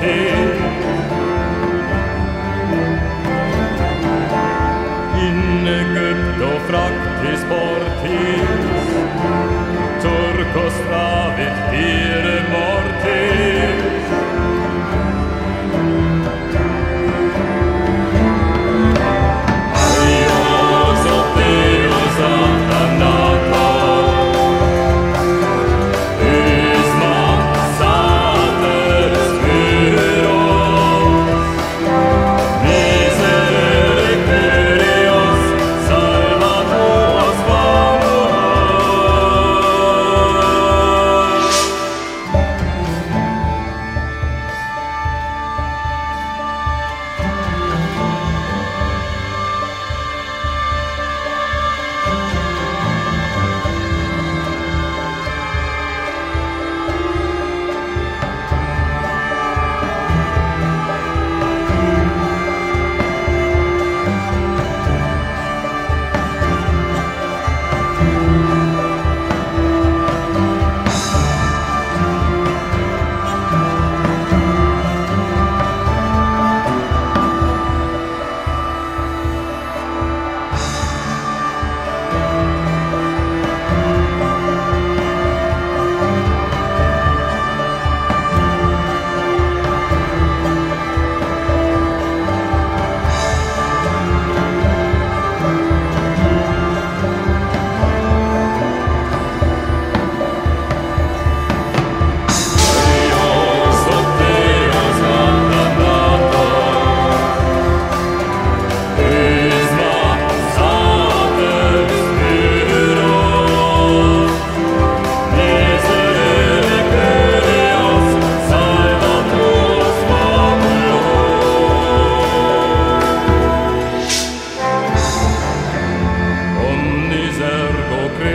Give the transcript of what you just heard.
til. In Egypto fraktis portis, turcos lavit dir